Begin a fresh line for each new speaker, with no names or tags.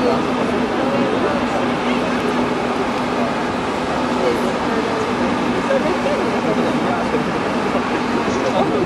わかんない。